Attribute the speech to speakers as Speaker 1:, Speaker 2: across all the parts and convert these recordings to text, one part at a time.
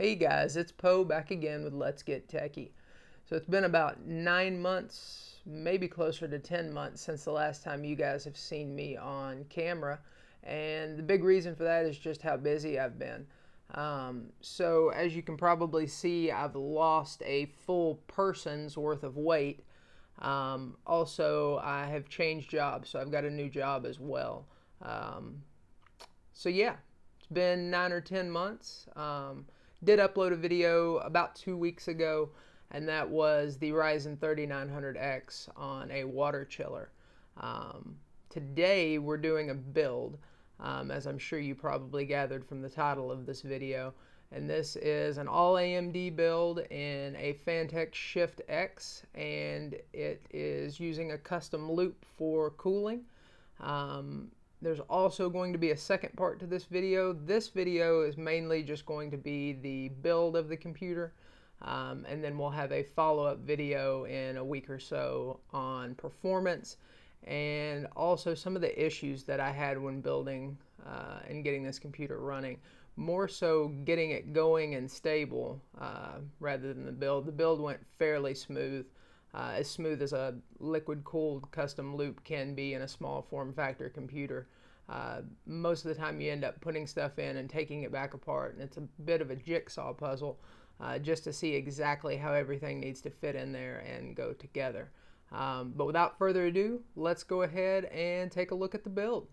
Speaker 1: Hey guys, it's Poe back again with Let's Get Techy. So it's been about nine months, maybe closer to 10 months since the last time you guys have seen me on camera. And the big reason for that is just how busy I've been. Um, so as you can probably see, I've lost a full person's worth of weight. Um, also, I have changed jobs, so I've got a new job as well. Um, so yeah, it's been nine or 10 months. Did upload a video about two weeks ago, and that was the Ryzen 3900X on a water chiller. Um, today we're doing a build, um, as I'm sure you probably gathered from the title of this video. And this is an all AMD build in a Phanteks Shift X, and it is using a custom loop for cooling. Um, there's also going to be a second part to this video. This video is mainly just going to be the build of the computer. Um, and then we'll have a follow-up video in a week or so on performance and also some of the issues that I had when building uh, and getting this computer running. More so getting it going and stable uh, rather than the build. The build went fairly smooth uh, as smooth as a liquid cooled custom loop can be in a small form factor computer. Uh, most of the time you end up putting stuff in and taking it back apart and it's a bit of a jigsaw puzzle uh, just to see exactly how everything needs to fit in there and go together. Um, but without further ado, let's go ahead and take a look at the build.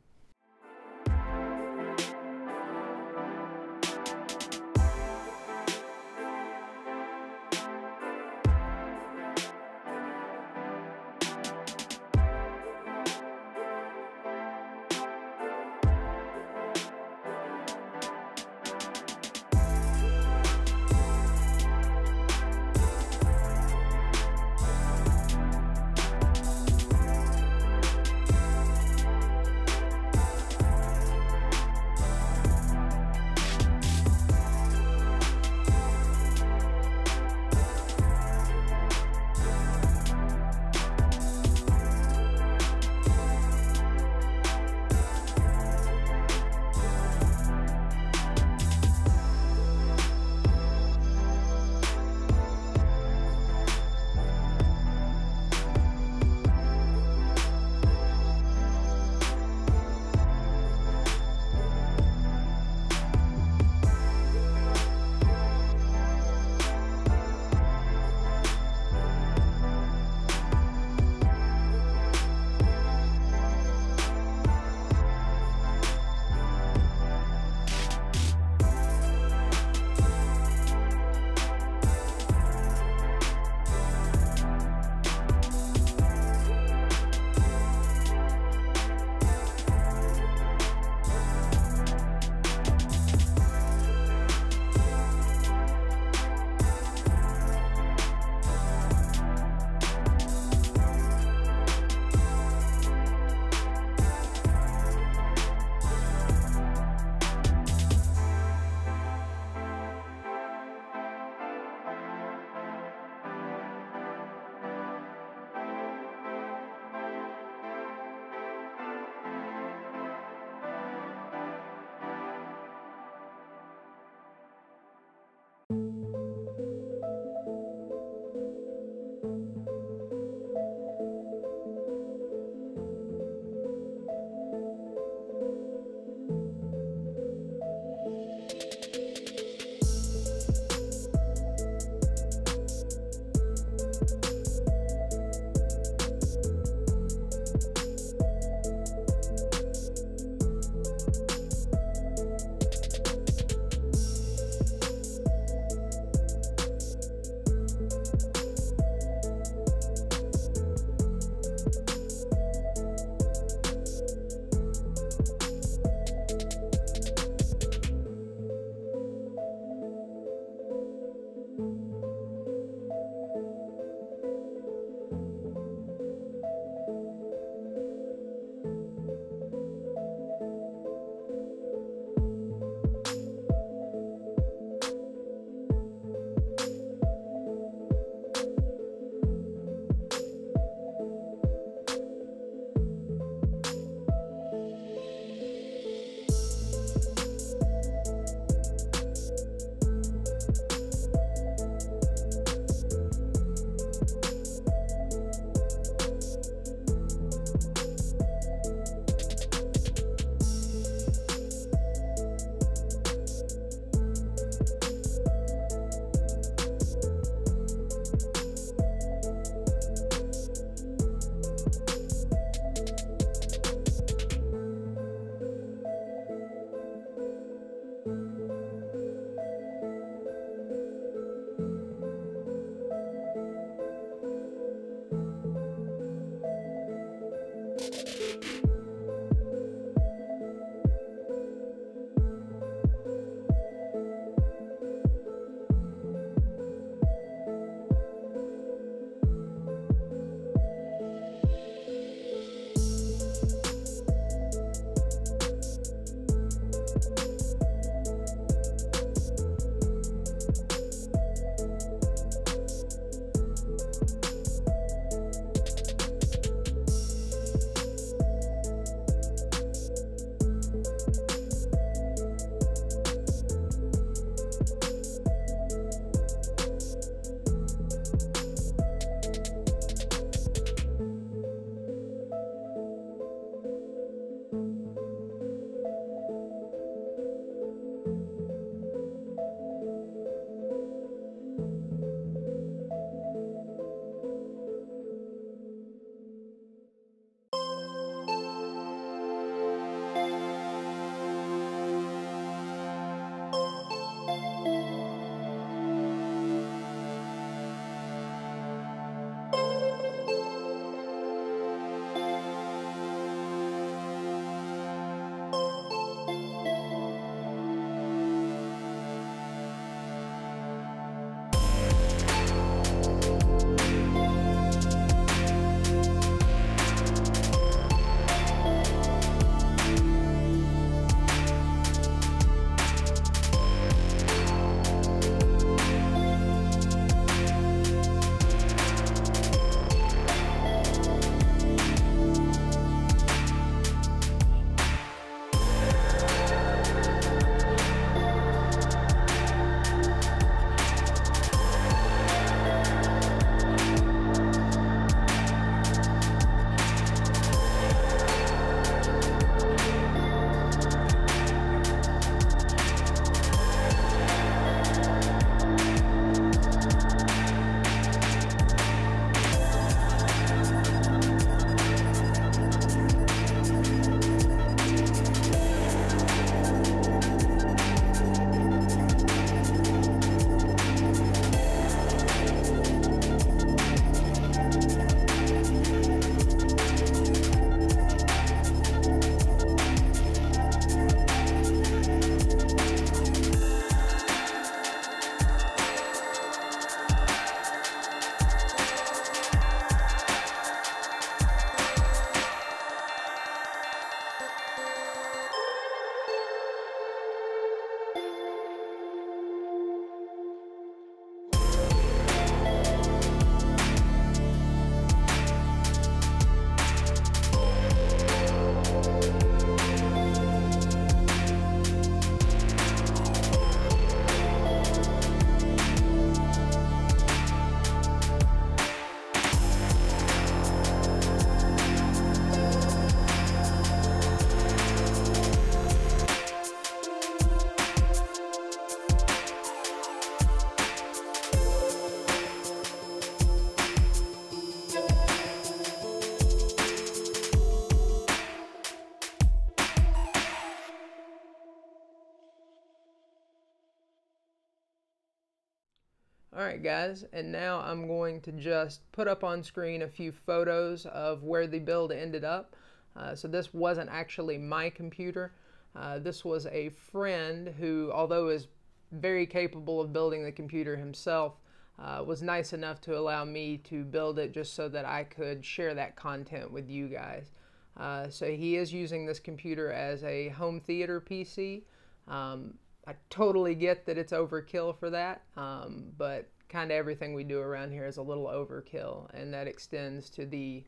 Speaker 1: Alright guys, and now I'm going to just put up on screen a few photos of where the build ended up. Uh, so this wasn't actually my computer. Uh, this was a friend who, although is very capable of building the computer himself, uh, was nice enough to allow me to build it just so that I could share that content with you guys. Uh, so he is using this computer as a home theater PC. Um, I totally get that it's overkill for that, um, but kind of everything we do around here is a little overkill, and that extends to the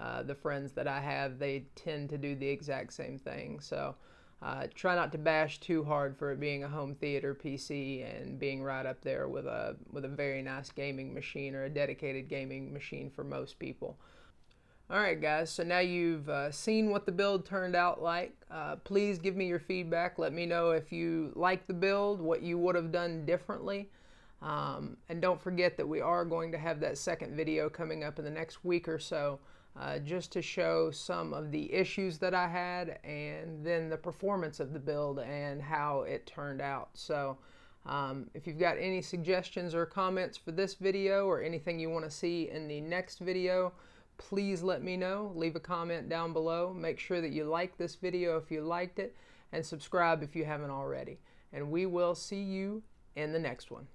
Speaker 1: uh, the friends that I have. They tend to do the exact same thing. So uh, try not to bash too hard for it being a home theater PC and being right up there with a with a very nice gaming machine or a dedicated gaming machine for most people. Alright guys, so now you've uh, seen what the build turned out like. Uh, please give me your feedback. Let me know if you like the build, what you would have done differently. Um, and don't forget that we are going to have that second video coming up in the next week or so uh, just to show some of the issues that I had and then the performance of the build and how it turned out. So um, if you've got any suggestions or comments for this video or anything you want to see in the next video, please let me know. Leave a comment down below. Make sure that you like this video if you liked it and subscribe if you haven't already. And we will see you in the next one.